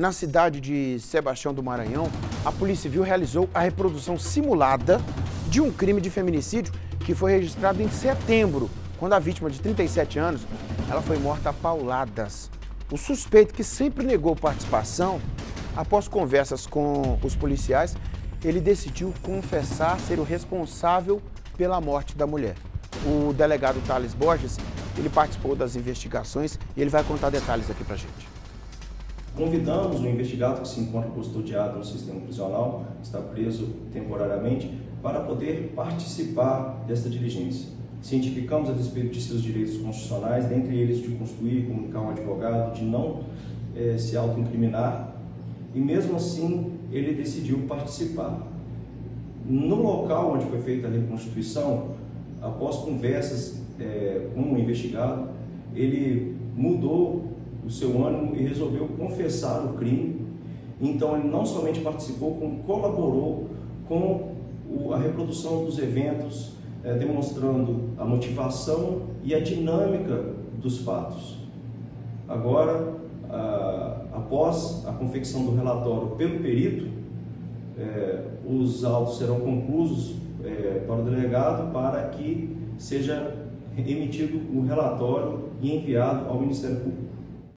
Na cidade de Sebastião do Maranhão, a Polícia Civil realizou a reprodução simulada de um crime de feminicídio que foi registrado em setembro, quando a vítima de 37 anos, ela foi morta a pauladas. O suspeito que sempre negou participação, após conversas com os policiais, ele decidiu confessar ser o responsável pela morte da mulher. O delegado Thales Borges, ele participou das investigações e ele vai contar detalhes aqui pra gente. Convidamos o investigado que se encontra custodiado no sistema prisional, está preso temporariamente, para poder participar desta diligência. Cientificamos a respeito de seus direitos constitucionais, dentre eles de construir, comunicar um advogado, de não eh, se autoincriminar, e mesmo assim ele decidiu participar. No local onde foi feita a reconstituição, após conversas eh, com o investigado, ele mudou o seu ânimo e resolveu confessar o crime. Então ele não somente participou, como colaborou com a reprodução dos eventos, é, demonstrando a motivação e a dinâmica dos fatos. Agora, a, após a confecção do relatório pelo perito, é, os autos serão conclusos é, para o delegado para que seja emitido o relatório e enviado ao Ministério Público.